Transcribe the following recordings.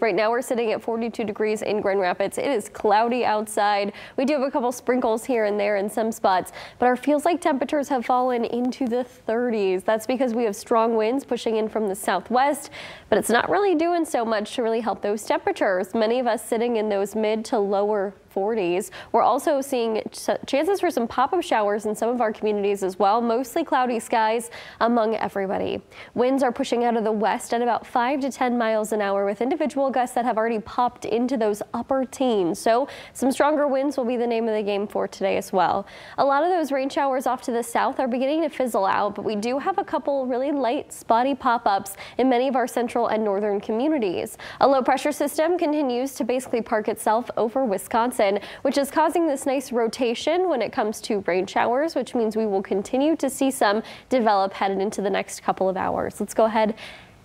Right now we're sitting at 42 degrees in Grand Rapids. It is cloudy outside. We do have a couple sprinkles here and there in some spots, but our feels like temperatures have fallen into the 30s. That's because we have strong winds pushing in from the southwest, but it's not really doing so much to really help those temperatures. Many of us sitting in those mid to lower 40s. We're also seeing ch chances for some pop-up showers in some of our communities as well. Mostly cloudy skies among everybody. Winds are pushing out of the west at about 5 to 10 miles an hour with individual gusts that have already popped into those upper teens. So some stronger winds will be the name of the game for today as well. A lot of those rain showers off to the south are beginning to fizzle out, but we do have a couple really light spotty pop-ups in many of our central and northern communities. A low pressure system continues to basically park itself over Wisconsin which is causing this nice rotation when it comes to rain showers, which means we will continue to see some develop headed into the next couple of hours. Let's go ahead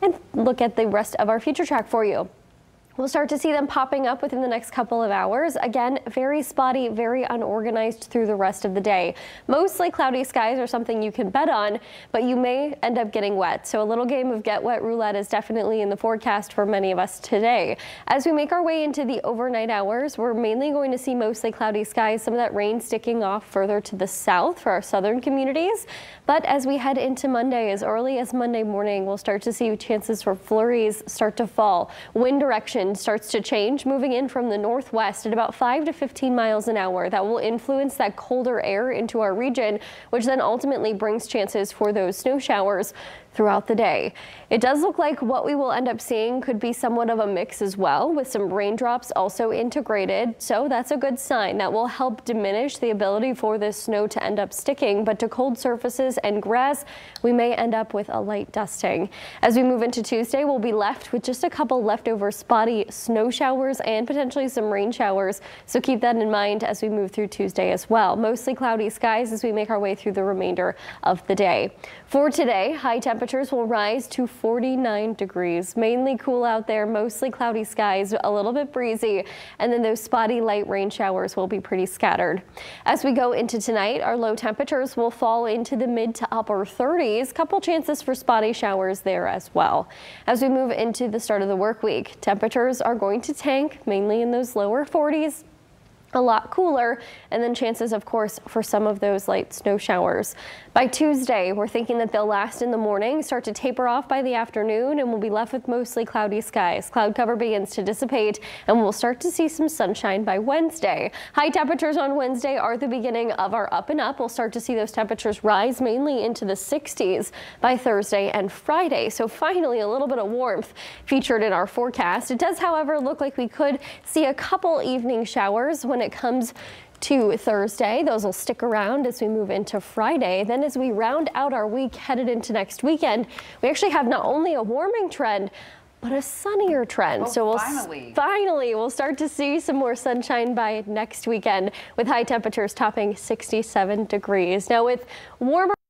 and look at the rest of our future track for you. We'll start to see them popping up within the next couple of hours. Again, very spotty, very unorganized through the rest of the day. Mostly cloudy skies are something you can bet on, but you may end up getting wet. So a little game of get wet roulette is definitely in the forecast for many of us today. As we make our way into the overnight hours, we're mainly going to see mostly cloudy skies, some of that rain sticking off further to the south for our southern communities. But as we head into Monday, as early as Monday morning, we'll start to see chances for flurries start to fall. Wind direction direction starts to change, moving in from the northwest at about 5 to 15 miles an hour. That will influence that colder air into our region, which then ultimately brings chances for those snow showers throughout the day. It does look like what we will end up seeing could be somewhat of a mix as well with some raindrops also integrated. So that's a good sign that will help diminish the ability for this snow to end up sticking. But to cold surfaces and grass, we may end up with a light dusting. As we move into Tuesday, we'll be left with just a couple leftover spotty snow showers and potentially some rain showers. So keep that in mind as we move through Tuesday as well. Mostly cloudy skies as we make our way through the remainder of the day. For today, high temperatures will rise to 49 degrees. Mainly cool out there, mostly cloudy skies, a little bit breezy, and then those spotty light rain showers will be pretty scattered. As we go into tonight, our low temperatures will fall into the mid to upper 30s. Couple chances for spotty showers there as well. As we move into the start of the work week, temperatures are going to tank mainly in those lower 40s a lot cooler and then chances of course for some of those light snow showers. By Tuesday we're thinking that they'll last in the morning start to taper off by the afternoon and we'll be left with mostly cloudy skies. Cloud cover begins to dissipate and we'll start to see some sunshine by Wednesday. High temperatures on Wednesday are the beginning of our up and up. We'll start to see those temperatures rise mainly into the 60s by Thursday and Friday. So finally a little bit of warmth featured in our forecast. It does however look like we could see a couple evening showers when it comes to Thursday. Those will stick around as we move into Friday. Then as we round out our week headed into next weekend, we actually have not only a warming trend, but a sunnier trend. Oh, so we'll finally. finally we'll start to see some more sunshine by next weekend with high temperatures topping 67 degrees. Now with warmer